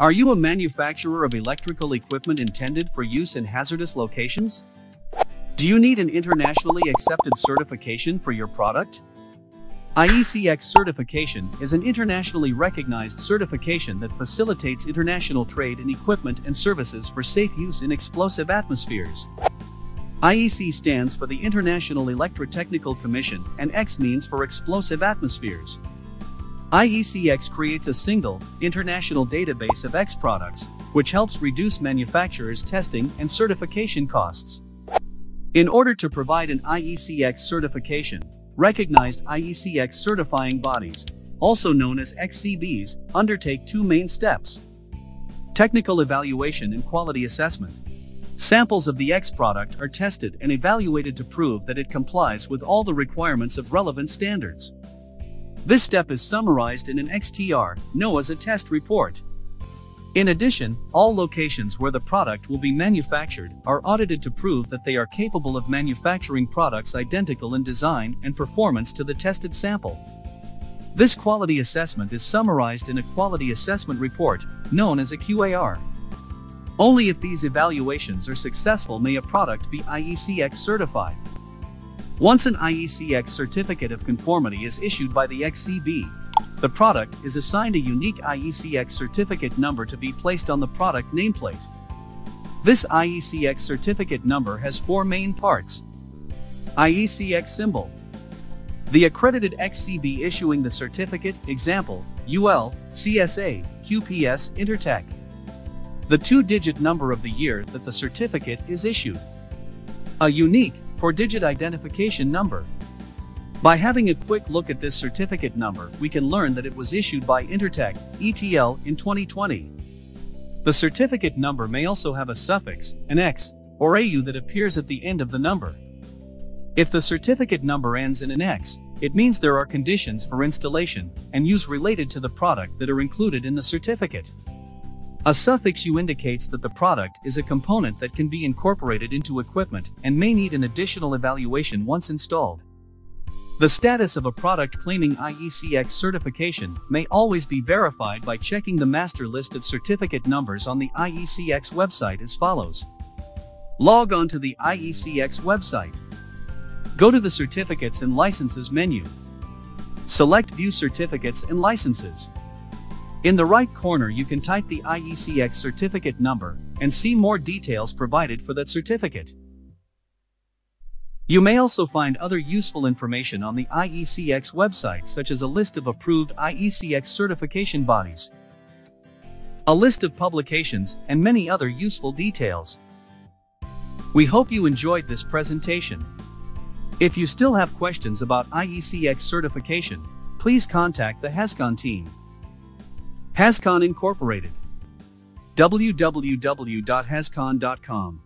Are you a manufacturer of electrical equipment intended for use in hazardous locations? Do you need an internationally accepted certification for your product? IECEx certification is an internationally recognized certification that facilitates international trade in equipment and services for safe use in explosive atmospheres. IEC stands for the International Electrotechnical Commission and Ex means for explosive atmospheres. IECEx creates a single, international database of Ex products, which helps reduce manufacturers' testing and certification costs. In order to provide an IECEx certification, recognized IECEx certifying bodies, also known as ExCBs, undertake two main steps. Technical evaluation and quality assessment. Samples of the Ex product are tested and evaluated to prove that it complies with all the requirements of relevant standards. This step is summarized in an ExTR, known as a test report. In addition, all locations where the product will be manufactured are audited to prove that they are capable of manufacturing products identical in design and performance to the tested sample. This quality assessment is summarized in a quality assessment report, known as a QAR. Only if these evaluations are successful may a product be IECEx certified. Once an IECEx certificate of conformity is issued by the ExCB, the product is assigned a unique IECEx certificate number to be placed on the product nameplate. This IECEx certificate number has four main parts. IECEx symbol. The accredited ExCB issuing the certificate, example, UL, CSA, QPS, Intertek. The two-digit number of the year that the certificate is issued. A unique, four-digit identification number. By having a quick look at this certificate number, we can learn that it was issued by Intertek, ETL, in 2020. The certificate number may also have a suffix, an X, or AU that appears at the end of the number. If the certificate number ends in an X, it means there are conditions for installation and use related to the product that are included in the certificate. A suffix U indicates that the product is a component that can be incorporated into equipment and may need an additional evaluation once installed. The status of a product claiming IECEx certification may always be verified by checking the master list of certificate numbers on the IECEx website as follows. Log on to the IECEx website. Go to the Certificates and Licenses menu. Select View Certificates and Licenses. In the right corner you can type the IECEx certificate number and see more details provided for that certificate. You may also find other useful information on the IECEx website such as a list of approved IECEx certification bodies, a list of publications, and many other useful details. We hope you enjoyed this presentation. If you still have questions about IECEx certification, please contact the Hazcon team. Hazcon Incorporated. www.hazcon.com